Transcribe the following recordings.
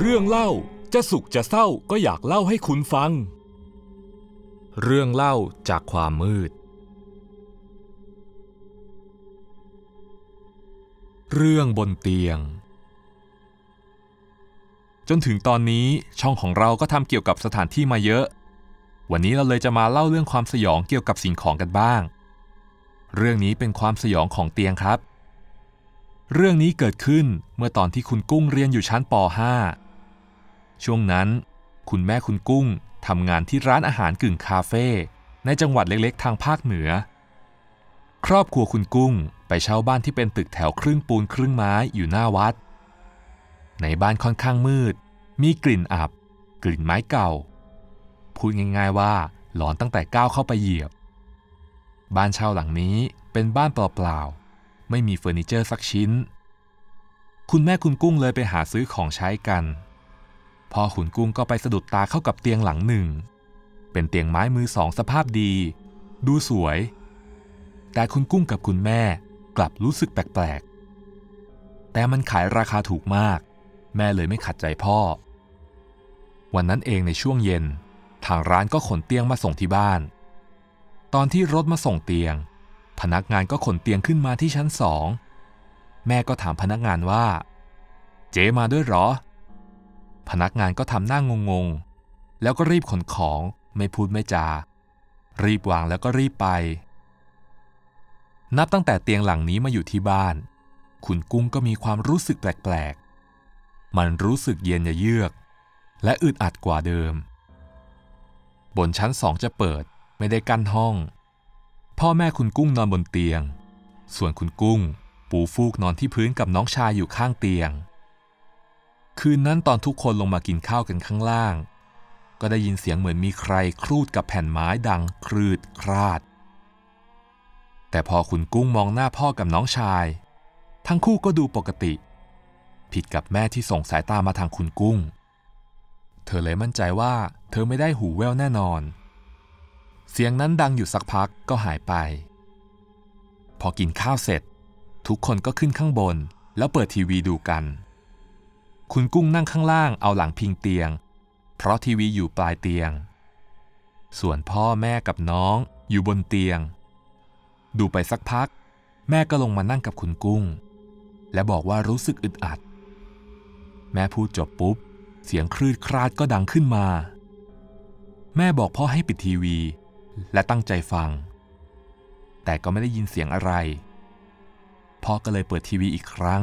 เรื่องเล่าจะสุขจะเศร้าก็อยากเล่าให้คุณฟัง เรื่องเล่าจากความมืด เรื่องบนเตียง จนถึงตอนนี้ช่องของเราก็ทำเกี่ยวกับสถานที่มาเยอะ วันนี้เราเลยจะมาเล่าเรื่องความสยองเกี่ยวกับสิ่งของกันบ้าง เรื่องนี้เป็นความสยองของเตียงครับ เรื่องนี้เกิดขึ้นเมื่อตอนที่คุณกุ้งเรียนอยู่ชั้นป .5 ช่วงนั้น คุณแม่คุณกุ้งทำงานที่ร้านอาหารกึ่งคาเฟ่ในจังหวัดเล็กๆ ทางภาคเหนือ ครอบครัวคุณกุ้งไปเช่าบ้านที่เป็นตึกแถวครึ่งปูนครึ่งไม้อยู่หน้าวัด ในบ้านค่อนข้างมืด มีกลิ่นอับ กลิ่นไม้เก่า พูดง่ายๆว่าหลอนตั้งแต่ก้าวเข้าไปเหยียบ บ้านเช่าหลังนี้เป็นบ้านเปล่าๆ ไม่มีเฟอร์นิเจอร์สักชิ้น คุณแม่คุณกุ้งเลยไปหาซื้อของใช้กัน พอขุนกุ้งก็ไปสะดุดตาเข้ากับเตียงหลังหนึ่ง เป็นเตียงไม้มือสองสภาพดี ดูสวย แต่คุณกุ้งกับคุณแม่กลับรู้สึกแปลกๆ แต่มันขายราคาถูกมาก แม่เลยไม่ขัดใจพ่อ วันนั้นเองในช่วงเย็น ทางร้านก็ขนเตียงมาส่งที่บ้าน ตอนที่รถมาส่งเตียง พนักงานก็ขนเตียงขึ้นมาที่ชั้นสอง แม่ก็ถามพนักงานว่า เจ๊มาด้วยหรอ พนักงานก็ทำหน้างงงๆ แล้วก็รีบขนของไม่พูดไม่จา รีบวางแล้วก็รีบไป นับตั้งแต่เตียงหลังนี้มาอยู่ที่บ้าน คุณกุ้งก็มีความรู้สึกแปลกๆ มันรู้สึกเย็นยเยือก และอึดอัดกว่าเดิม บนชั้นสองจะเปิดไม่ได้กั้นห้อง พ่อแม่คุณกุ้งนอนบนเตียง ส่วนคุณกุ้ง ปูฟูกนอนที่พื้นกับน้องชายอยู่ข้างเตียง คืนนั้นตอนทุกคนลงมากินข้าวกันข้างล่าง ก็ได้ยินเสียงเหมือนมีใครครูดกับแผ่นไม้ดังครืดคราด แต่พอขุนกุ้งมองหน้าพ่อกับน้องชาย ทั้งคู่ก็ดูปกติ ผิดกับแม่ที่ส่งสายตามาทางคุณกุ้ง เธอเลยมั่นใจว่า เธอไม่ได้หูแว่วแน่นอน เสียงนั้นดังอยู่สักพักก็หายไป พอกินข้าวเสร็จ ทุกคนก็ขึ้นข้างบนแล้วเปิดทีวีดูกัน คุณกุ้งนั่งข้างล่างเอาหลังพิงเตียง เพราะทีวีอยู่ปลายเตียง ส่วนพ่อแม่กับน้องอยู่บนเตียง ดูไปสักพัก แม่ก็ลงมานั่งกับคุณกุ้ง และบอกว่ารู้สึกอึดอัด แม่พูดจบปุ๊บ เสียงคลืดคราดก็ดังขึ้นมา แม่บอกพ่อให้ปิดทีวี และตั้งใจฟัง แต่ก็ไม่ได้ยินเสียงอะไร พ่อก็เลยเปิดทีวีอีกครั้ง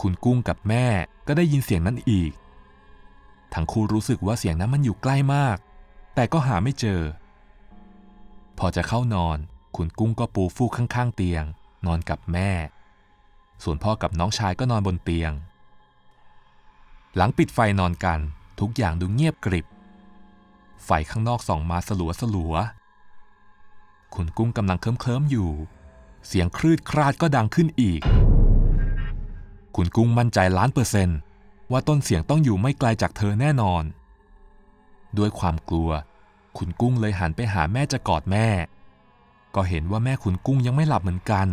คุณกุ้งกับแม่ก็ได้ยินเสียงนั้นอีก ทั้งคู่รู้สึกว่าเสียงนั้นมันอยู่ใกล้มาก แต่ก็หาไม่เจอ พอจะเข้านอน คุณกุ้งก็ปูฟูกข้างๆ เตียง นอนกับแม่ ส่วนพ่อกับน้องชายก็นอนบนเตียง หลังปิดไฟนอนกัน ทุกอย่างดูเงียบกริบ ไฟข้างนอกส่องมาสลัวสลัวคุณกุ้งกำลังเคลิ้มๆอยู่ เสียงคลืดคราดก็ดังขึ้นอีก คุณกุ้งมั่นใจล้านเปอร์เซนต์ว่าต้นเสียงต้องอยู่ไม่ไกลจากเธอแน่นอน ด้วยความกลัว คุณกุ้งเลยหันไปหาแม่จะกอดแม่ ก็เห็นว่าแม่คุณกุ้งยังไม่หลับเหมือนกัน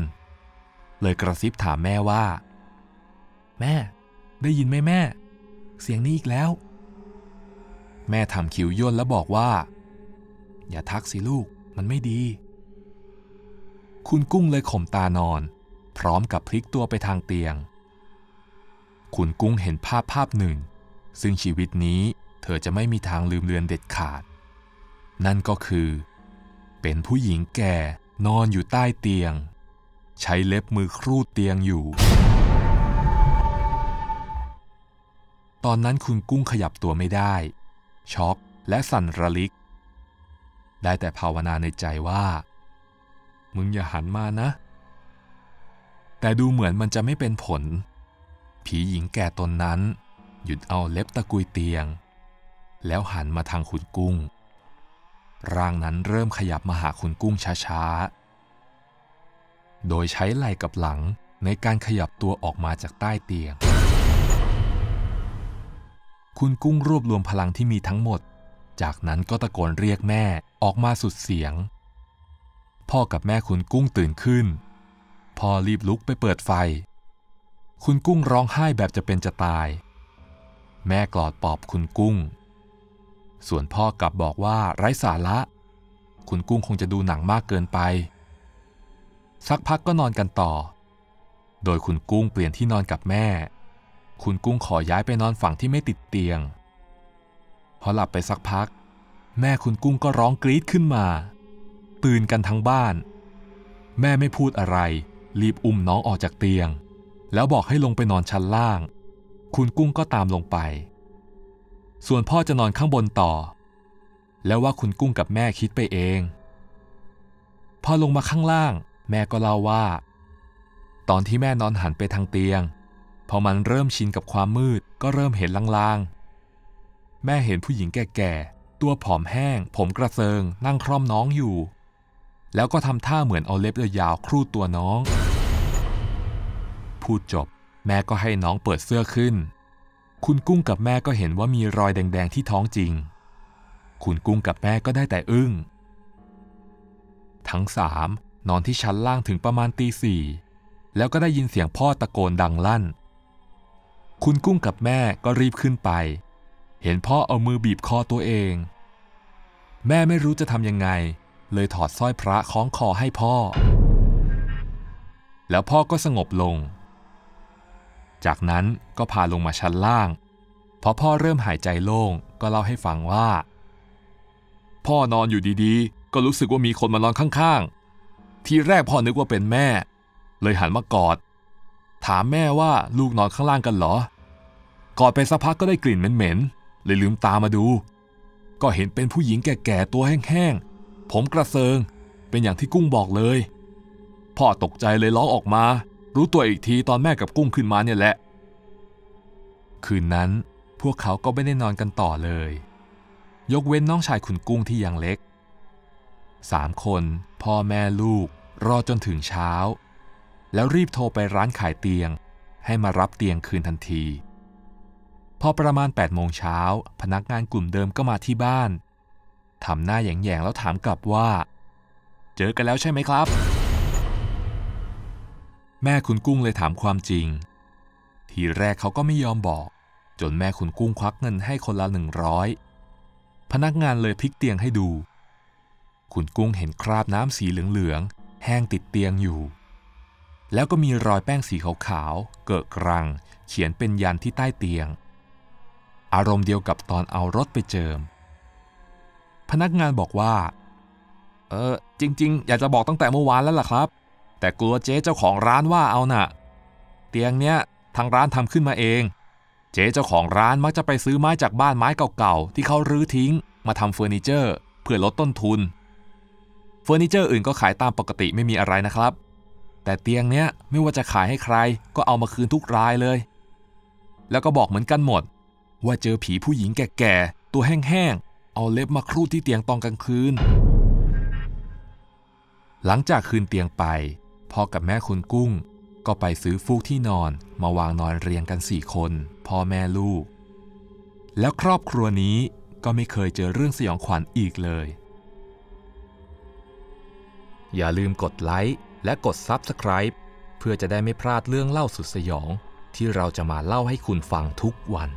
เลยกระซิบถามแม่ว่า แม่ ได้ยินไหมแม่ เสียงนี้อีกแล้ว แม่ทำคิ้วย่นแล้วบอกว่า อย่าทักสิลูกมันไม่ดี คุณกุ้งเลยข่มตานอน พร้อมกับพลิกตัวไปทางเตียง คุณกุ้งเห็นภาพภาพหนึ่ง ซึ่งชีวิตนี้เธอจะไม่มีทางลืมเลือนเด็ดขาด นั่นก็คือ เป็นผู้หญิงแก่นอนอยู่ใต้เตียง ใช้เล็บมือครูดเตียงอยู่ ตอนนั้นคุณกุ้งขยับตัวไม่ได้ ช็อกและสั่นระลิก ได้แต่ภาวนาในใจว่า มึงอย่าหันมานะ แต่ดูเหมือนมันจะไม่เป็นผล ผีหญิงแก่ตนนั้น หยุดเอาเล็บตะกุยเตียง แล้วหันมาทางคุณกุ้ง ร่างนั้นเริ่มขยับมาหาคุณกุ้งช้าๆ โดยใช้ไหล่กับหลังในการขยับตัวออกมาจากใต้เตียง คุณกุ้งรวบรวมพลังที่มีทั้งหมด จากนั้นก็ตะโกนเรียกแม่ออกมาสุดเสียง พ่อกับแม่คุณกุ้งตื่นขึ้น พ่อรีบลุกไปเปิดไฟ คุณกุ้งร้องไห้แบบจะเป็นจะตาย แม่กอดปอบคุณกุ้ง ส่วนพ่อกลับบอกว่าไร้สาระ คุณกุ้งคงจะดูหนังมากเกินไป สักพักก็นอนกันต่อ โดยคุณกุ้งเปลี่ยนที่นอนกับแม่ คุณกุ้งขอย้ายไปนอนฝั่งที่ไม่ติดเตียง พอหลับไปสักพัก แม่คุณกุ้งก็ร้องกรี๊ดขึ้นมา ตื่นกันทั้งบ้าน แม่ไม่พูดอะไร รีบอุ้มน้องออกจากเตียง แล้วบอกให้ลงไปนอนชั้นล่าง คุณกุ้งก็ตามลงไป ส่วนพ่อจะนอนข้างบนต่อ แล้วว่าคุณกุ้งกับแม่คิดไปเอง พอลงมาข้างล่าง แม่ก็เล่าว่า ตอนที่แม่นอนหันไปทางเตียง พอมันเริ่มชินกับความมืดก็เริ่มเห็นลางๆ แม่เห็นผู้หญิงแก่ๆ ตัวผอมแห้ง ผมกระเซิง นั่งคร่อมน้องอยู่ แล้วก็ทำท่าเหมือนเอาเล็บยาวๆครูดตัวน้อง พูดจบ แม่ก็ให้น้องเปิดเสื้อขึ้น คุณกุ้งกับแม่ก็เห็นว่ามีรอยแดง ๆ ที่ท้องจริง คุณกุ้งกับแม่ก็ได้แต่อึ้ง ทั้งสามนอนที่ชั้นล่างถึงประมาณตีสี่แล้วก็ได้ยินเสียงพ่อตะโกนดังลั่น คุณกุ้งกับแม่ก็รีบขึ้นไป เห็นพ่อเอามือบีบคอตัวเอง แม่ไม่รู้จะทำยังไง เลยถอดสร้อยพระคล้องคอให้พ่อ แล้วพ่อก็สงบลง จากนั้นก็พาลงมาชั้นล่าง พอพ่อเริ่มหายใจโล่งก็เล่าให้ฟังว่า พ่อนอนอยู่ดีๆ ก็รู้สึกว่ามีคนมานอนข้างๆ ทีแรกพ่อนึกว่าเป็นแม่ เลยหันมากอด ถามแม่ว่าลูกนอนข้างล่างกันเหรอ กอดไปสักพักก็ได้กลิ่นเหม็นๆ เลยลืมตามาดู ก็เห็นเป็นผู้หญิงแก่ๆ ตัวแห้งๆ ผมกระเซิง เป็นอย่างที่กุ้งบอกเลย พ่อตกใจเลยร้องออกมา รู้ตัวอีกทีตอนแม่กับกุ้งขึ้นมาเนี่ยแหละ คืนนั้นพวกเขาก็ไม่ได้นอนกันต่อเลย ยกเว้นน้องชายคุณกุ้งที่ยังเล็กสามคนพ่อแม่ลูก รอจนถึงเช้า แล้วรีบโทรไปร้านขายเตียง ให้มารับเตียงคืนทันที พอประมาณ8โมงเช้าพนักงานกลุ่มเดิมก็มาที่บ้านทำหน้าแยงๆแล้วถามกลับว่า เจอกันแล้วใช่ไหมครับ แม่คุณกุ้งเลยถามความจริง ทีแรกเขาก็ไม่ยอมบอก จนแม่คุณกุ้งควักเงินให้คนละหนึ่งร้อยพนักงานเลยพลิกเตียงให้ดู คุณกุ้งเห็นคราบน้ำสีเหลืองๆแห้งติดเตียงอยู่ แล้วก็มีรอยแป้งสีขาวๆเกิดกรัง เขียนเป็นยันที่ใต้เตียง อารมณ์เดียวกับตอนเอารถไปเจิม พนักงานบอกว่า เออจริง ๆ อยากจะบอกตั้งแต่เมื่อวานแล้วล่ะครับ แต่กลัวเจ๊เจ้าของร้านว่าเอาน่ะ เตียงเนี้ยทางร้านทำขึ้นมาเอง เจ๊เจ้าของร้านมักจะไปซื้อไม้จากบ้านไม้เก่าๆ ที่เขารื้อทิ้ง มาทำเฟอร์นิเจอร์ เพื่อลดต้นทุน เฟอร์นิเจอร์อื่นก็ขายตามปกติไม่มีอะไรนะครับ แต่เตียงเนี้ยไม่ว่าจะขายให้ใครก็เอามาคืนทุกรายเลย แล้วก็บอกเหมือนกันหมด ว่าเจอผีผู้หญิงแก่ๆตัวแห้งๆเอาเล็บมาครูดที่เตียงตอนกลางคืนหลังจากคืนเตียงไป พ่อกับแม่คุณกุ้ง ก็ไปซื้อฟูกที่นอนมาวางนอนเรียงกันสี่คนพ่อแม่ลูก แล้วครอบครัวนี้ก็ไม่เคยเจอเรื่องสยองขวัญอีกเลย อย่าลืมกดไลค์และกด Subscribe เพื่อจะได้ไม่พลาดเรื่องเล่าสุดสยองที่เราจะมาเล่าให้คุณฟังทุกวัน